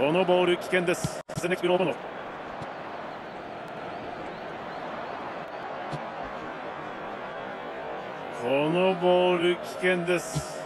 このボール危険です。スネクロボノこのボール危険です。